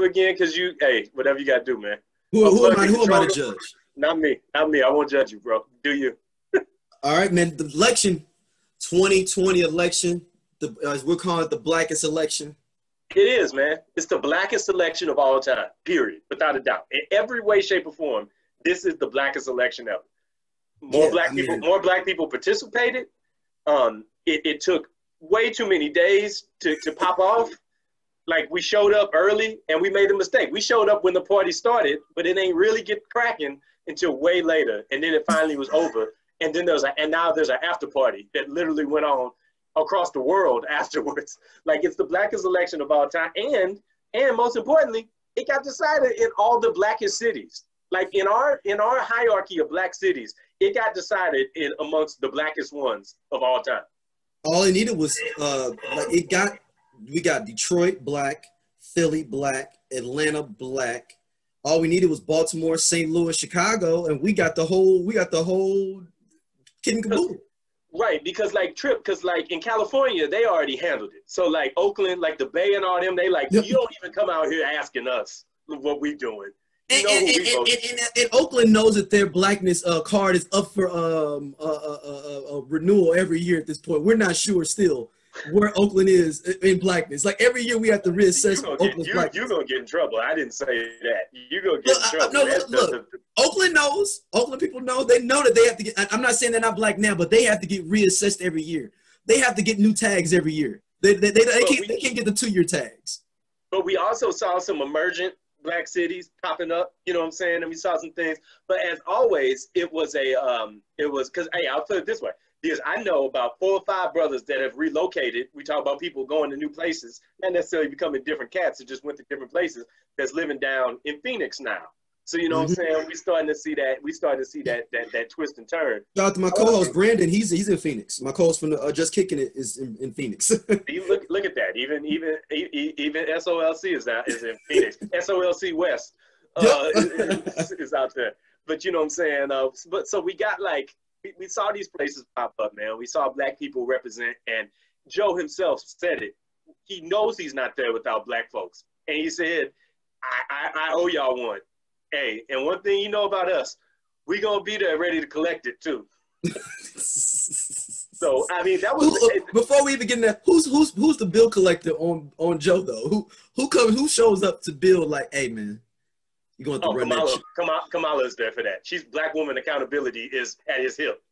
over again because you, hey, whatever you got to do, man. Who, who, am I, who am I to judge? Not me. Not me. I won't judge you, bro. Do you? All right, man. The election, 2020 election, the, as we're calling it the blackest election. It is, man. It's the blackest election of all time, period, without a doubt. In every way, shape, or form, this is the blackest election ever. More yeah, black I mean, people, more black people participated. Um, it, it took way too many days to, to pop off. Like we showed up early and we made a mistake. We showed up when the party started, but it ain't really get cracking until way later. And then it finally was over. And then there's a and now there's an after party that literally went on across the world afterwards. Like it's the blackest election of all time. And and most importantly, it got decided in all the blackest cities. Like in our in our hierarchy of black cities, it got decided in amongst the blackest ones of all time. All it needed was uh like it got we got Detroit black, Philly black, Atlanta black. All we needed was Baltimore, St. Louis, Chicago, and we got the whole we got the whole kid and. Right, because like Trip, because like in California, they already handled it. So like Oakland, like the Bay and all them, they like yep. you don't even come out here asking us what we doing. And, and, and, and, Oakland knows that their blackness uh, card is up for um, uh, uh, renewal every year at this point. We're not sure still where Oakland is in blackness. Like every year we have to reassess you Oakland's you, blackness. You're gonna get in trouble. I didn't say that. You're gonna get look, in trouble. no, look, look, Oakland knows. Oakland people know. They know that they have to get. I'm not saying they're not black now, but they have to get reassessed every year. They have to get new tags every year. They they, they, they can't we, they can't get the two year tags. But we also saw some emergent black cities popping up. You know what I'm saying? And we saw some things. But as always, it was a um, it was because hey, I'll put it this way because I know about four or five brothers that have relocated. We talk about people going to new places, not necessarily becoming different cats that just went to different places that's living down in Phoenix now. So you know mm-hmm. what I'm mm-hmm. saying? We starting to see that. We starting to see that that that twist and turn. Shout out to my co-host Brandon. He's he's in Phoenix. My co-host from the, uh, Just Kicking It is in, in Phoenix. you look look at that. Even even even SOLC is out is in Phoenix. SOLC West uh, is, is, out there. But you know what I'm saying? Uh, but so we got like we, we saw these places pop up, man. We saw black people represent, and Joe himself said it. He knows he's not there without black folks, and he said, "I, I, I owe y'all one." Hey, and one thing you know about us, we gonna be there ready to collect it too. so I mean, that was who, before we even get in there. Who's who's who's the bill collector on on Joe though? Who who comes? Who shows up to bill like, hey man, you going to oh, run Kamala, that Kamala, Kamala is there for that. She's black woman accountability is at his hip.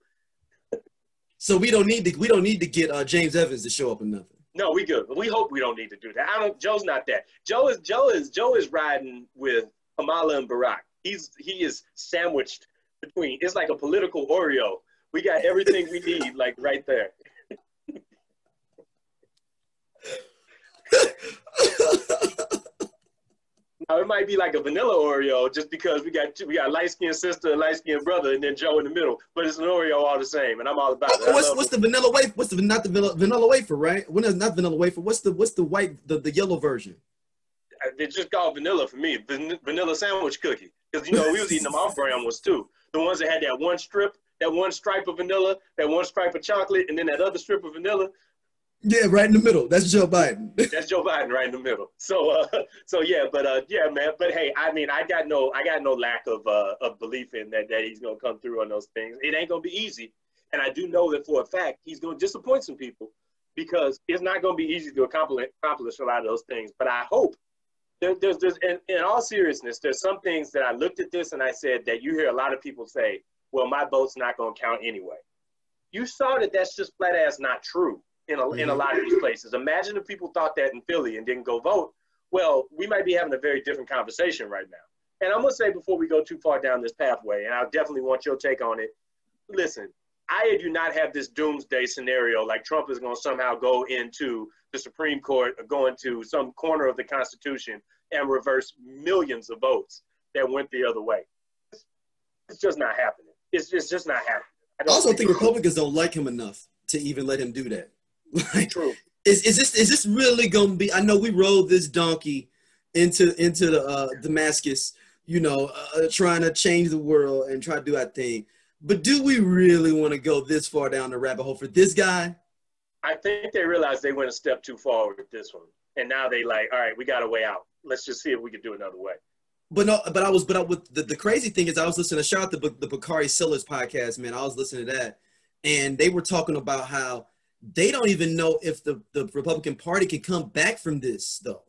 so we don't need to we don't need to get uh, James Evans to show up or nothing. No, we good. We hope we don't need to do that. I don't. Joe's not that. Joe is Joe is Joe is riding with Kamala and Barack. He's he is sandwiched between. It's like a political Oreo. We got everything we need, like right there. Now, it might be like a vanilla Oreo just because we got two, we got light skinned sister, light skinned brother, and then Joe in the middle. But it's an Oreo all the same, and I'm all about it. What's, what's the vanilla wafer? What's the not the vanilla, vanilla wafer, right? When is not vanilla wafer? What's the what's the white the, the yellow version? Uh, it's just called vanilla for me. vanilla sandwich cookie. Because you know we was eating them off brand ones too. The ones that had that one strip, that one stripe of vanilla, that one stripe of chocolate, and then that other strip of vanilla. Yeah, right in the middle. That's Joe Biden. That's Joe Biden right in the middle. So, uh, so yeah, but uh, yeah, man. But hey, I mean, I got no, I got no lack of uh, of belief in that that he's gonna come through on those things. It ain't gonna be easy, and I do know that for a fact he's gonna disappoint some people because it's not gonna be easy to accomplish accomplish a lot of those things. But I hope there, there's, there's in, in all seriousness, there's some things that I looked at this and I said that you hear a lot of people say, well, my vote's not gonna count anyway. You saw that that's just flat ass not true in a, mm-hmm. in a lot of these places. Imagine if people thought that in Philly and didn't go vote. Well, we might be having a very different conversation right now. And I'm gonna say before we go too far down this pathway, and I definitely want your take on it. Listen, I do not have this doomsday scenario like Trump is gonna somehow go into the Supreme Court or go into some corner of the Constitution and reverse millions of votes that went the other way. It's just not happening. It's just, it's just not happening. I, I also think, think Republicans don't like him enough to even let him do that. Like, True. Is, is this is this really gonna be? I know we rode this donkey into into the uh, Damascus, you know, uh, trying to change the world and try to do that thing. But do we really want to go this far down the rabbit hole for this guy? I think they realized they went a step too far with this one. and now they like, all right, we got a way out. Let's just see if we can do another way. But no, but I was, but I, with the, the crazy thing is, I was listening to shout out the the Bakari Sellers podcast, man. I was listening to that, and they were talking about how they don't even know if the the Republican Party can come back from this, though.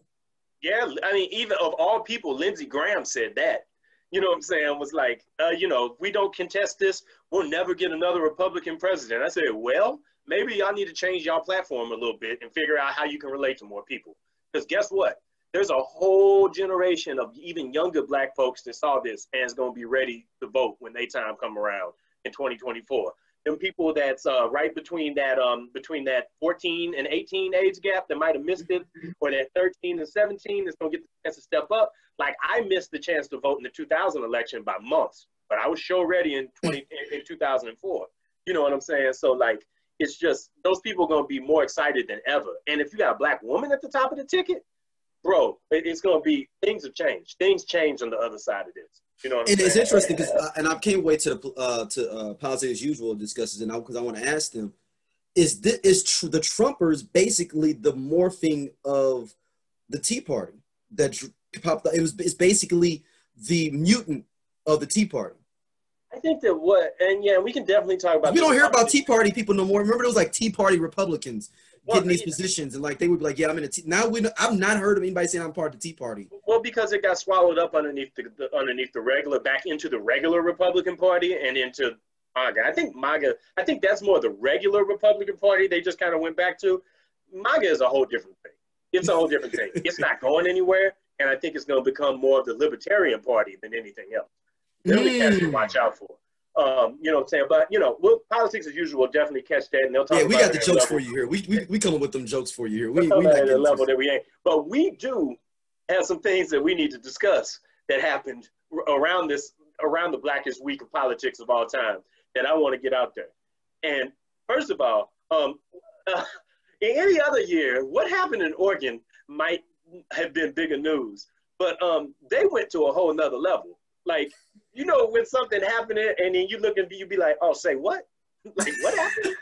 Yeah, I mean, even of all people, Lindsey Graham said that. You know what I'm saying? Was like, uh, you know, if we don't contest this, we'll never get another Republican president. I said, well, maybe y'all need to change y'all platform a little bit and figure out how you can relate to more people. Because guess what? There's a whole generation of even younger black folks that saw this and is going to be ready to vote when they time come around in 2024 them people that's uh, right between that um between that 14 and 18 age gap that might have missed it, or that 13 and 17 that's gonna get the chance to step up. Like I missed the chance to vote in the 2000 election by months, but I was show ready in 20 in, in 2004. You know what I'm saying? So like it's just those people are gonna be more excited than ever. And if you got a black woman at the top of the ticket, bro, it's gonna be things have changed. Things change on the other side of this. You know, and saying? it's interesting because, uh, and I can't wait to uh, to uh, Policy as Usual discusses, and because I, I want to ask them, is this is tr- the Trumpers basically the morphing of the Tea Party that popped? Up? It was it's basically the mutant of the Tea Party. I think that what, and yeah, we can definitely talk about. We don't hear about Tea Party people no more. Remember, those like Tea Party Republicans well, getting these positions, and like they would be like, "Yeah, I'm in a tea." Now we, I've not heard of anybody saying I'm part of the Tea Party. Well, because it got swallowed up underneath the, the underneath the regular, back into the regular Republican Party and into MAGA. I think MAGA. I think that's more the regular Republican Party. They just kind of went back to. MAGA is a whole different thing. It's a whole different thing. It's not going anywhere, and I think it's going to become more of the Libertarian Party than anything else. Mm. to watch out for. Um, you know what I'm saying? But you know, we'll, politics as usual will definitely catch that, and they'll talk. Yeah, we got the jokes for you here. We we we coming with them jokes for you here. We we at a level that we ain't. But we do have some things that we need to discuss that happened around this around the blackest week of politics of all time that I want to get out there. And first of all, um, uh, in any other year, what happened in Oregon might have been bigger news, but um, they went to a whole nother level. Like you know, when something happening and then you look and you be like, oh, say what? like, what happened?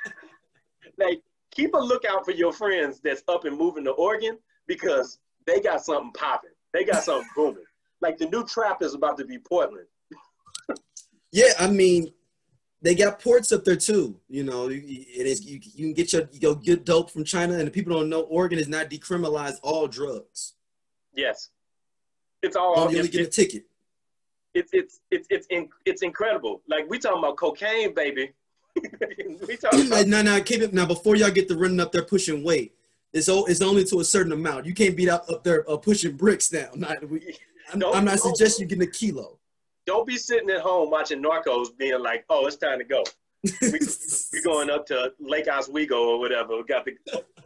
like, keep a lookout for your friends that's up and moving to Oregon because they got something popping. They got something booming. Like the new trap is about to be Portland. yeah, I mean, they got ports up there too. You know, it is you, you can get your you go get dope from China, and the people don't know Oregon is not decriminalized all drugs. Yes, it's all. You only get a ticket it's it's it's it's in, it's incredible. Like we talking about cocaine, baby. we talking about- no, no, keep it now. Before y'all get to running up there pushing weight, it's o- it's only to a certain amount. You can't be up up there uh, pushing bricks now. Not, we, I'm, I'm, not suggesting you getting a kilo. Don't be sitting at home watching Narcos, being like, "Oh, it's time to go." we, we going up to Lake Oswego or whatever. We got to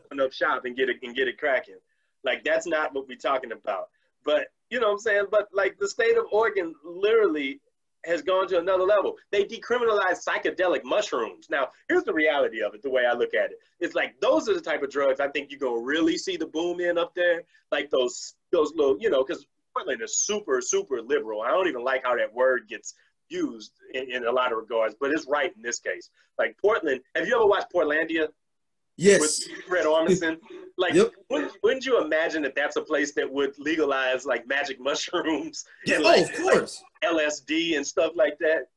open up shop and get it and get it cracking. Like that's not what we're talking about. But you know what I'm saying? But like the state of Oregon literally has gone to another level. They decriminalized psychedelic mushrooms. Now, here's the reality of it, the way I look at it. It's like those are the type of drugs I think you're gonna really see the boom in up there. Like those those little, you know, because Portland is super, super liberal. I don't even like how that word gets used in, in, a lot of regards, but it's right in this case. Like Portland, have you ever watched Portlandia? Yes. With Fred Armisen. Like, yep. wouldn't, wouldn't, you imagine that that's a place that would legalize like magic mushrooms? Yeah, and, oh, like, of course. Like LSD and stuff like that.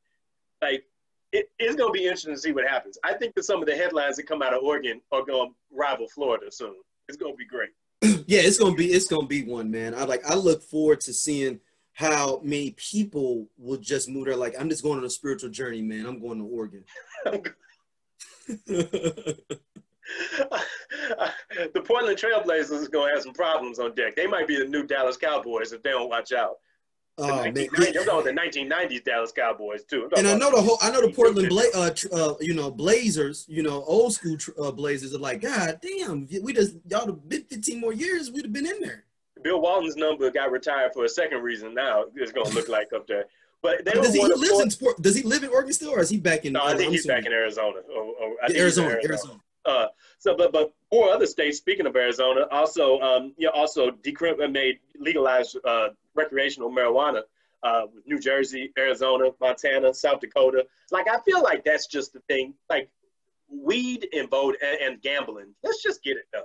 Like, it, it's going to be interesting to see what happens. I think that some of the headlines that come out of Oregon are going to rival Florida soon. It's going to be great. yeah, it's going to be it's going to be one, man. I like I look forward to seeing how many people will just move there. Like, I'm just going on a spiritual journey, man. I'm going to Oregon. the Portland Trailblazers is going to have some problems on deck. They might be the new Dallas Cowboys if they don't watch out. Oh, man. I'm talking the 1990s Dallas Cowboys too. And I know the whole, I know the Portland, Bla- uh, uh, you know, Blazers, you know, old school uh, Blazers are like, God damn, we just y'all have been 15 more years, we'd have been in there. Bill Walton's number got retired for a second reason. Now it's gonna look like up there. But does he, he lives in? Does he live in Oregon still, or is he back in? No, I think he's back in Arizona. Or, or Arizona, Arizona, Arizona. Uh, so, but but four other states, speaking of Arizona, also um, you know, also decrim- uh, made legalized uh, recreational marijuana uh, New Jersey, Arizona, Montana, South Dakota. Like I feel like that's just the thing. Like weed and vote and, and gambling. Let's just get it done.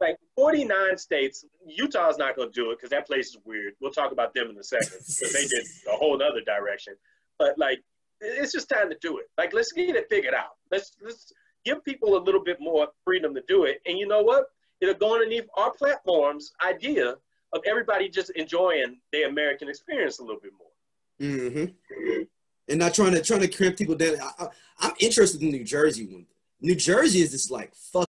like 49 states. Utah's not going to do it because that place is weird. We'll talk about them in a second because they did a whole other direction. But like, it's just time to do it. Like, let's get it figured out. Let's let's give people a little bit more freedom to do it. And you know what? It'll go underneath our platform's idea of everybody just enjoying their American experience a little bit more. Mm-hmm. And not trying to trying to cramp people down. I, am interested in New Jersey one. New Jersey is just like fuck